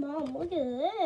mom, look at this.